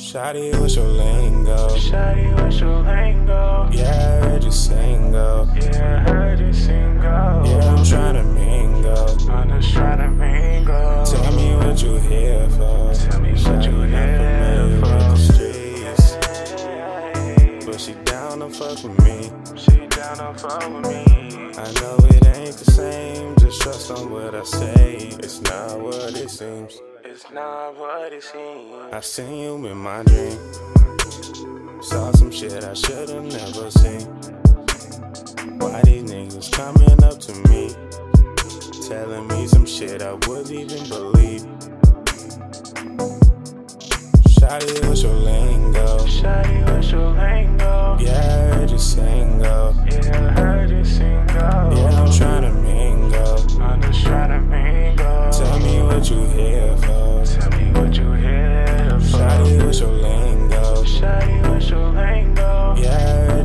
Shawty, what's your lingo? Shawty, what's your lingo? Yeah, I heard you single. Yeah, I heard you single. Yeah, I'm tryna mingle. I'm just tryna mingle. Tell me what you here for. Tell me what you here for. with the streets, but she down to fuck with me. She down to fuck with me. I know it ain't the same. Just trust on what I say. It's not what it seems. It's not what it seems. I seen you in my dream. Saw some shit I should've never seen. Why these niggas coming up to me? Telling me some shit I wouldn't even believe. Shawty, what's your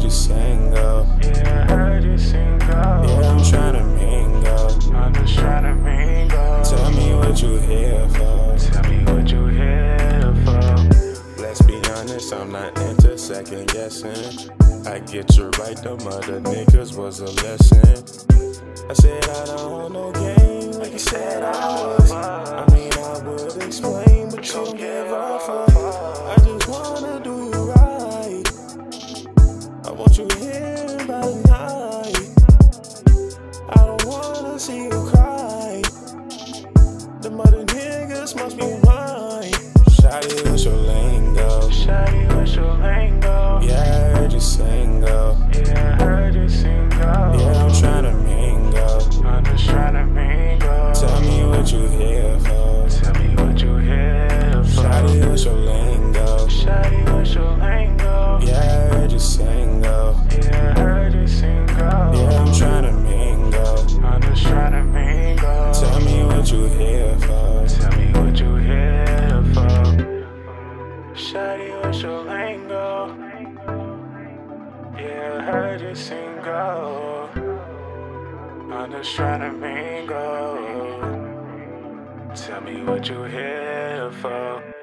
you single. Yeah, I heard you single. Yeah, I'm tryna mingle. I'm just tryna mingle. Tell me what you here for. Tell me what you here for. Let's be honest, I'm not into second guessing. I get you right, them other niggas was a lesson. I said I don't want no game, like you said I was. I mean, I would explain, but you don't give a want you here I heard you single. I'm just tryna mingle. Tell me what you here for.